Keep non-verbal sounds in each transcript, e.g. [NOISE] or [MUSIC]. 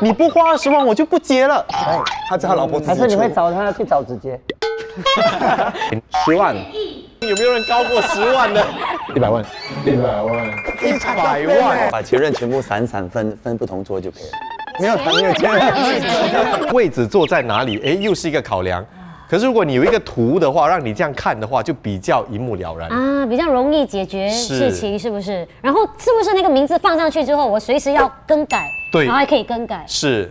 你不花二十万，我就不接了。哎，他叫他老婆自己还是你会找他去找直接？十万，有没有人高过十万的？一百万，一百万，一百万，把前任全部散散分分不同桌就可以了。没有谈没有钱，[LAUGHS] 位置坐在哪里？哎，又是一个考量。可是如果你有一个图的话，让你这样看的话，就比较一目了然。啊，比较容易解决事情，是不是？然后是不是那个名字放上去之后，我随时要更改，对然后还可以更改。是。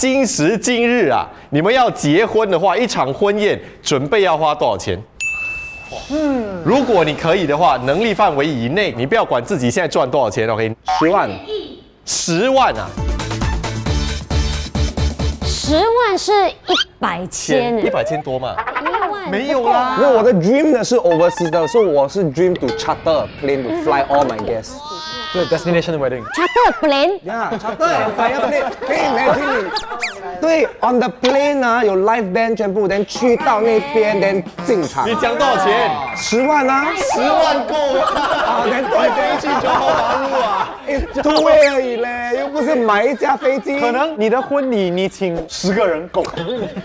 今时今日啊，你们要结婚的话，一场婚宴准备要花多少钱？嗯，如果你可以的话，能力范围以内，你不要管自己现在赚多少钱，OK？十万，十万啊，十万是一百千，一百千多嘛？一万没有啦没有我的 dream 呢是 overseas 的，所以我是 dream to charter a plane to fly all my guests。对，destination wedding。charter plane 呀，charter and fly plane，可以 imagine 你对，on the plane 啊有 live band 全部，then 去到那边，then 进场你。讲多少钱？十万啊，十万够了，啊，then 你飞去中华马路啊？[LAUGHS] 对位而已嘞，又不是买一架飞机。可能你的婚礼你请十个人够，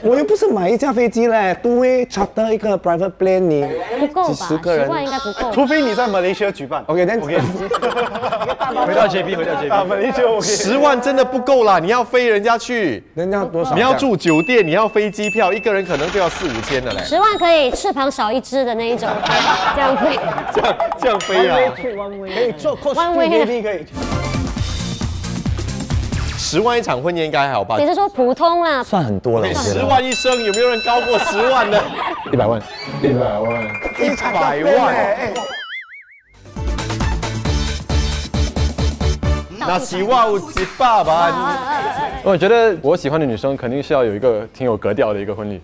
我又不是买一架飞机嘞，对，charter 一个 private plane 你不够吧？几十个人十万应该不够。除非你在马来西亚举办。OK，then [LAUGHS] 回到 JB，回到 JB。啊，马来西亚 OK。十万真的不够啦，你要飞人家去，人家多少？你要住酒店，你要飞机票，一个人可能就要四五千的嘞。十万可以翅膀少一只的那一种，这样飞。这样这样飞啊！可以做 cos way 啊 baby 可以。十万一场婚宴应该还好吧你？是说普通啦？算很多了，十得。万一生，有没有人高过十万的？一百万，一百万，一百万。那希望几百万。我觉得我喜欢的女生肯定是要有一个挺有格调的一个婚礼，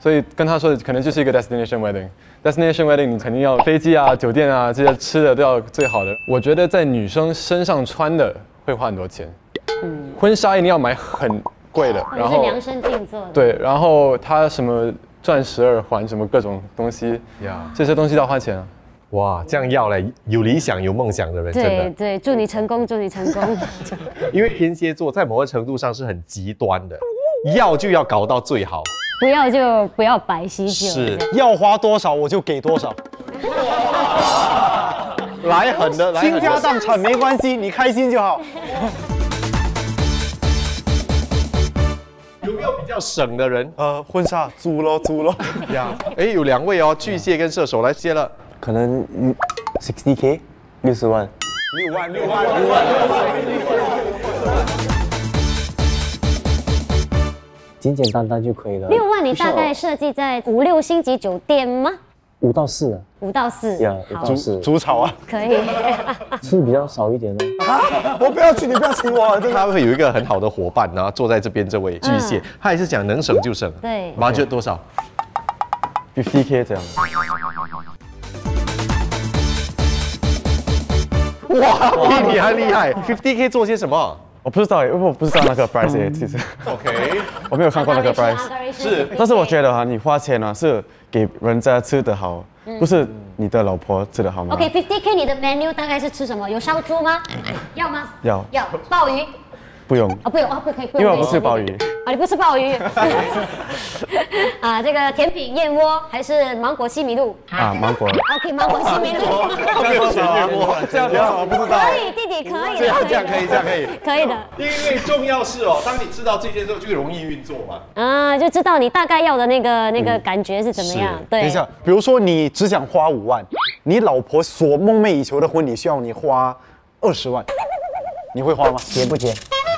所以跟她说的可能就是一个 destination wedding。destination wedding 你肯定要飞机啊、酒店啊这些吃的都要最好的。我觉得在女生身上穿的会花很多钱，婚纱一定要买很贵的，然后量身定做的。对，然后他什么钻石耳环什么各种东西呀这些东西都要花钱啊。哇，这样要嘞，有理想、有梦想的人，真的。对对，祝你成功，祝你成功。[LAUGHS] 因为天蝎座在某个程度上是很极端的，要就要搞到最好。不要就不要白喜酒。是要花多少我就给多少，[LAUGHS] 来狠的，来倾。家荡产没关系，你开心就好。有没有比较省的人呃，婚纱租咯租咯。[LAUGHS] 呀？哎，有两位哦，巨蟹跟射手来接了。可能嗯，sixty k，六十万。六万六万六万。简简单单就可以了。六万，你大概设计在五六星级酒店吗？五到四啊，五到四呀，五好到，四，煮草啊！可以。[LAUGHS] 吃比较少一点的。[LAUGHS] 我不要去，你不要请我，真的。他会有一个很好的伙伴，然后坐在这边这位巨蟹，他也是讲能省就省。对 budget 多少？fifty k 这样。哇，比你还厉害，fifty k 做些什么我不知道，因为我不知道那个 [LAUGHS] price 耶，其实？OK，我没有看过那个 price。是但是我觉得哈，你花钱呢是给人家吃的好，不是你的老婆吃的好吗 OK，50 K 你的 menu 大概是吃什么？有烧猪吗？要吗？要要鲍鱼不用，啊？不用啊，不可以，不因为。我不吃鲍鱼。啊，你不吃鲍鱼。[LAUGHS] 啊，这个甜品燕窝还是芒果西米露啊，芒果。？OK，芒果西米露。没有选燕窝，这样不知道。可以，弟弟可以的。这样这样可以，这样可以。可以的。因为重要是哦，当你知道这些之后，就容易运作嘛。啊，就知道你大概要的那个那个感觉是怎么样。对。等一下，比如说你只想花五万，你老婆所梦寐以求的婚礼需要你花二十万，你会花吗？结不结？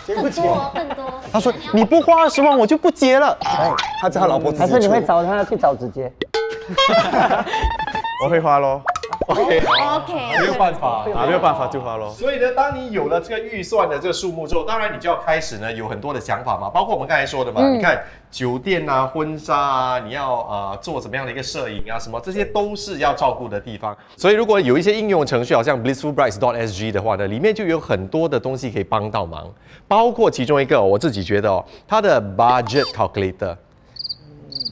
更多更多。他说你不花二十万，我就不接了。哎，他叫他老婆自己出。还是你会找他去找直接？[LAUGHS] 我会花咯，OK，OK。没有办法。啊，没有办法就花咯。所以呢，当你有了这个预算的这个数目之后，当然你就要开始呢有很多的想法嘛，包括我们刚才说的嘛，你看酒店啊、婚纱啊，你要呃做怎么样的一个摄影啊，什么这些都是要照顾的地方。所以如果有一些应用程序，好像 blissfulbrides.sg 的话呢，里面就有很多的东西可以帮到忙，包括其中一个我自己觉得哦，它的 budget calculator。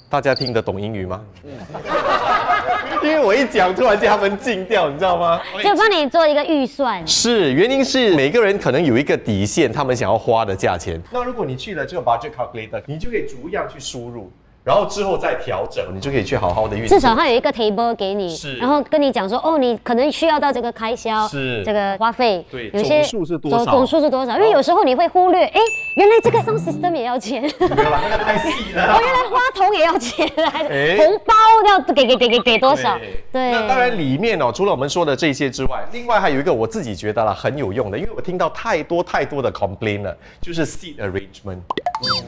大家听得懂英语吗？[LAUGHS] 因为我一讲，突然间他们禁掉，你知道吗？就帮你做一个预算。是，原因是每个人可能有一个底线，他们想要花的价钱。那如果你去了这个 budget calculator，你就可以逐样去输入，然后之后再调整，你就可以去好好的运作。至少它有一个 table 给你，是然后跟你讲说，哦，你可能需要到这个开销，是这个花费，对有些总数是多少总总数是多少？因为有时候你会忽略，哎，原来这个 sound system 也要钱，没有啦，那个太细了 [LAUGHS] 哦，。原来花筒也要钱，哎红包要给给给给给多少？对，那当然里面哦，除了我们说的这些之外，另外还有一个我自己觉得啦很有用的，因为我听到太多太多的 complain 了，就是 seat arrangement。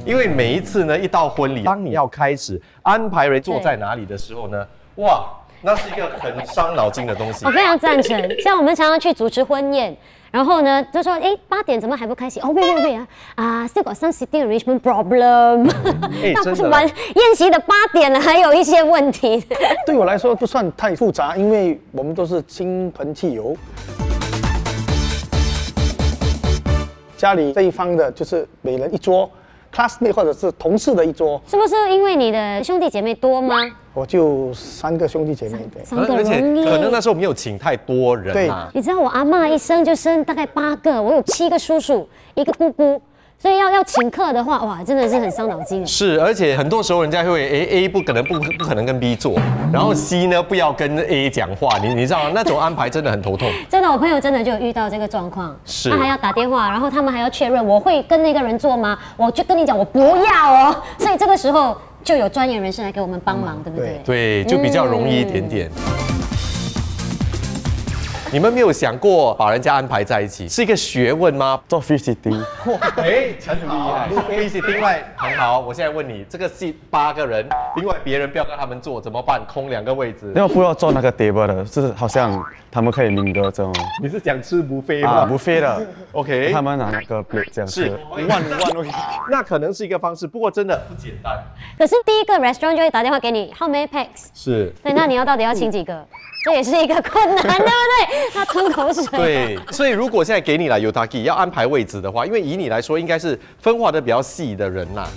因为每一次呢，一到婚礼，当你要开始安排人坐在哪里的时候呢，哇，那是一个很伤脑筋的东西我。非常赞成。像我们常常去主持婚宴，然后呢就说，哎，八点怎么还不开始？哦，喂喂喂啊，啊，still got some sitting arrangement problem。[LAUGHS] 哎那不是完宴席的八点了，还有一些问题。[LAUGHS] 对我来说不算太复杂，因为我们都是亲朋戚友。家里这一方的就是每人一桌，classmate 或者是同事的一桌，是不是因为你的兄弟姐妹多吗？我就三个兄弟姐妹对。三个而且容易。可能那时候没有请太多人对啊。你知道我阿嬷一生就生大概八个，我有七个叔叔，一个姑姑，所以要要请客的话，哇，真的是很伤脑筋。是，而且很多时候人家会，哎，A 不可能不不可能跟 B 做，然后 C 呢不要跟 A 讲话，你你知道吗？那种安排真的很头痛。[LAUGHS] 真的，我朋友真的就有遇到这个状况，是他还要打电话，然后他们还要确认我会跟那个人做吗？我就跟你讲，我不要哦。所以这个时候就有专业人士来给我们帮忙，对不对？对，就比较容易一点点。你们没有想过把人家安排在一起是一个学问吗？做 fish sitting，[LAUGHS] 哎，很厉害，非是另外很好。我现在问你，这个是八个人，另外别人不要跟他们坐怎么办？空两个位置。要不要坐那个 table 的，就是好像他们可以领个这种你是想吃不飞啊吗？不飞的，[LAUGHS] OK，他们拿那个 plate 这样是吃，万万 OK。那可能是一个方式，不过真的不简单。可是第一个 restaurant 就会打电话给你，How many packs？是。对，那你要到底要请几个？这也是一个困难，[LAUGHS] 对不对？他吞口水。对，所以如果现在给你了 Utaki 要安排位置的话，因为以你来说，应该是分化的比较细的人呐、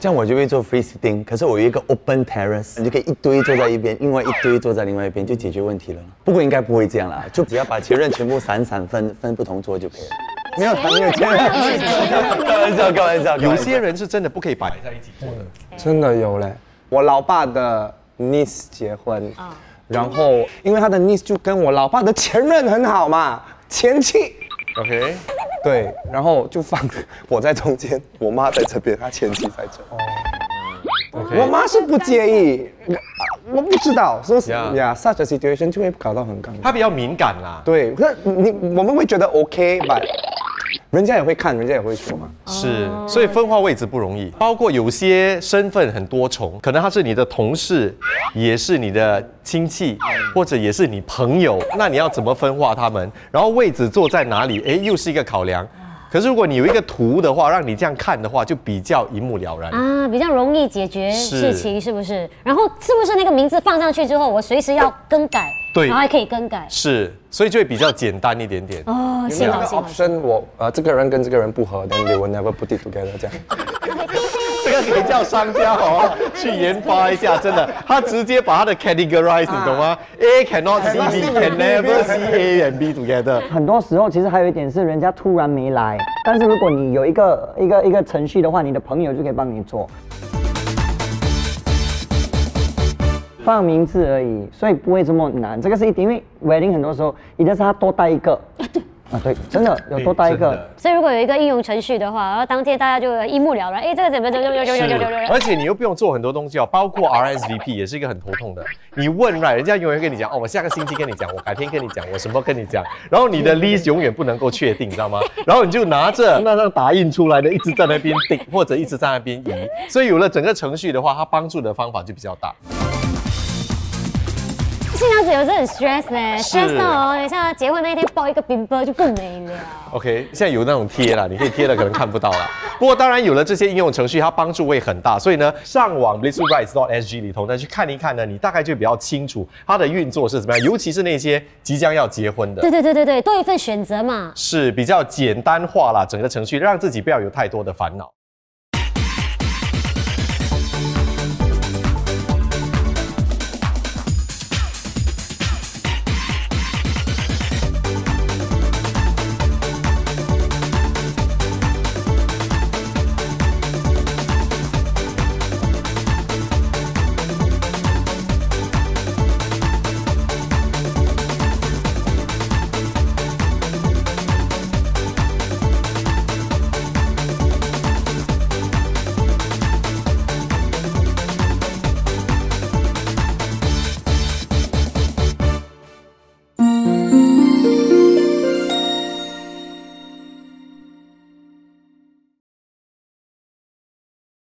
这样我就会做 free sitting，可是我有一个 open terrace，你就可以一堆坐在一边，另外一堆坐在另外一边，就解决问题了。不过应该不会这样啦，就只要把前任全部散散分分不同桌就可以了。没有，没有前任，[LAUGHS] 开玩笑，开玩笑。有些人是真的不可以摆在一起坐的。真的有嘞。我老爸的 niece 结婚，然后因为他的 niece 就跟我老爸的前任很好嘛，前妻。OK，对，然后就放我在中间，我妈在这边，他前妻在这。我妈是不介意，我我不知道，说是 Yeah 呀，such a situation 就会搞到很尴尬。他比较敏感啦。对，可是你我们会觉得 OK，but 人家也会看，人家也会说嘛。是，所以分化位置不容易，包括有些身份很多重，可能他是你的同事，也是你的亲戚，或者也是你朋友，那你要怎么分化他们？然后位置坐在哪里？哎，又是一个考量。可是如果你有一个图的话，让你这样看的话，就比较一目了然。啊，比较容易解决事情，是不是？然后是不是那个名字放上去之后，我随时要更改，对然后还可以更改。是，所以就会比较简单一点点。哦，有没有那个幸好幸好。option 我呃这个人跟这个人不合，then they will never put it together 这样。[LAUGHS] [LAUGHS] 这个可以叫商家哦去研发一下，真的，他直接把他的 categorize，你懂吗？A cannot see B，can never see A and B together。很多时候其实还有一点是人家突然没来，但是如果你有一个一个一个程序的话，你的朋友就可以帮你做。放名字而已，所以不会这么难。这个是一点，因为 wedding 很多时候一定是他多带一个。啊，对，真的有多带一个。所以如果有一个应用程序的话，然后当天大家就一目了然，哎，这个怎么怎么怎么怎么怎么怎么而且你又不用做很多东西哦，包括 RSVP 也是一个很头痛的。你问 right，人家永远跟你讲哦，我下个星期跟你讲，我改天跟你讲，我什么跟你讲，然后你的 list 永远不能够确定，你知道吗？然后你就拿着那张打印出来的，一直在那边顶，或者一直在那边移。所以有了整个程序的话，它帮助的方法就比较大。新娘子有时很 stress 呢是，stress 到哦，你像结婚那一天抱一个冰包就更没了。OK，现在有那种贴了，你可以贴了，可能看不到了。[LAUGHS] 不过当然有了这些应用程序，它帮助会很大。所以呢，上网 blissfulrights.sg 里头呢去看一看呢，你大概就比较清楚它的运作是怎么样，尤其是那些即将要结婚的对。对对对对，多一份选择嘛。是比较简单化啦，整个程序让自己不要有太多的烦恼。